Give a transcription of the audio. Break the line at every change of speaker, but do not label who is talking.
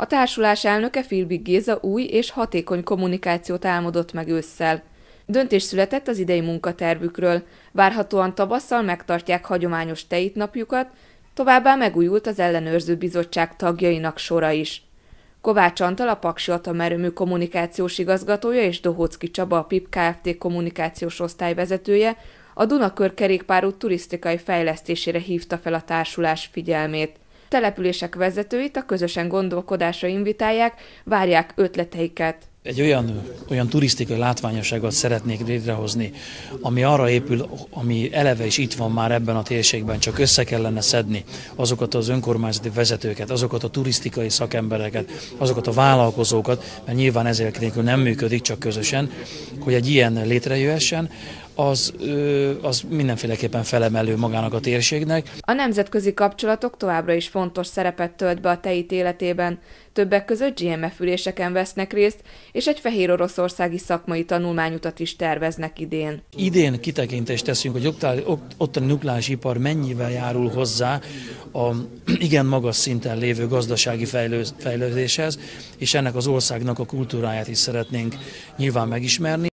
A társulás elnöke Filbig Géza új és hatékony kommunikációt álmodott meg ősszel. Döntés született az idei munkatervükről. Várhatóan tavasszal megtartják hagyományos tejitnapjukat, továbbá megújult az ellenőrző bizottság tagjainak sora is. Kovács Antal, a Paksi Atomerőmű kommunikációs igazgatója és Dohocki Csaba, a PIP Kft. kommunikációs osztályvezetője a Dunakör kerékpárút turisztikai fejlesztésére hívta fel a társulás figyelmét. Települések vezetőit a közösen gondolkodásra invitálják, várják ötleteiket.
Egy olyan, olyan turisztikai látványosságot szeretnék létrehozni, ami arra épül, ami eleve is itt van már ebben a térségben, csak össze kellene szedni azokat az önkormányzati vezetőket, azokat a turisztikai szakembereket, azokat a vállalkozókat, mert nyilván ezek nélkül nem működik, csak közösen, hogy egy ilyen létrejöhessen, az, az mindenféleképpen felemelő magának a térségnek.
A nemzetközi kapcsolatok továbbra is fontos szerepet tölt be a tejit életében. Többek között GMF üléseken vesznek részt, és egy fehér oroszországi szakmai tanulmányutat is terveznek idén.
Idén kitekintést teszünk, hogy ottani nukleáris ipar mennyivel járul hozzá a igen magas szinten lévő gazdasági fejlődéshez, és ennek az országnak a kultúráját is szeretnénk nyilván megismerni.